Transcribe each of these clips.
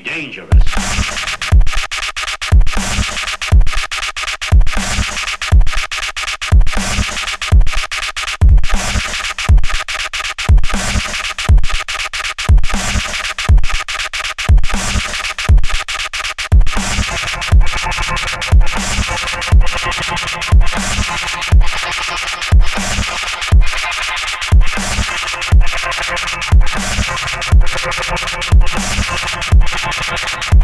dangerous. Bring the motherfucking ruckus. Do you think your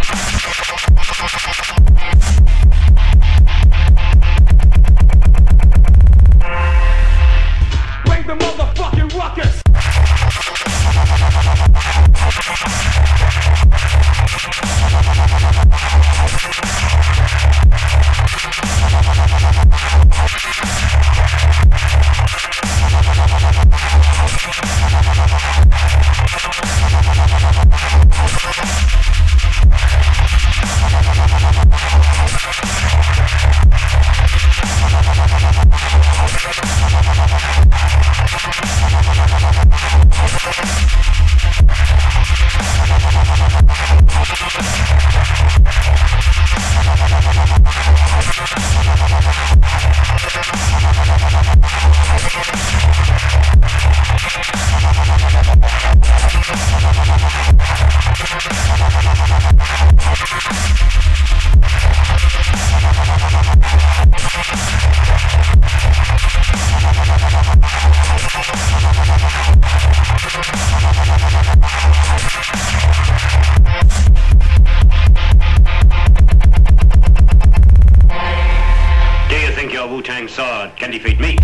Can defeat me?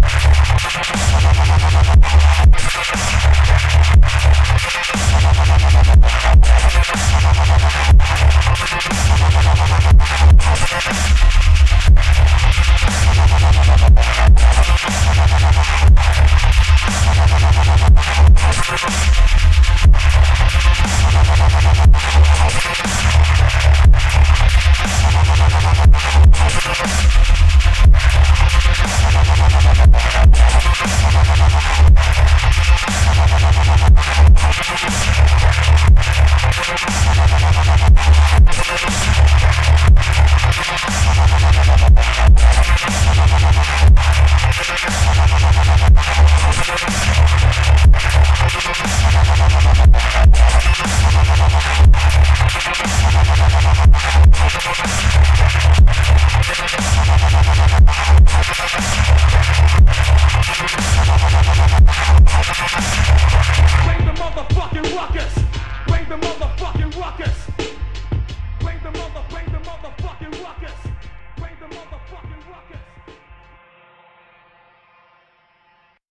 The motherfucking ruckus.